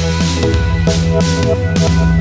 Thank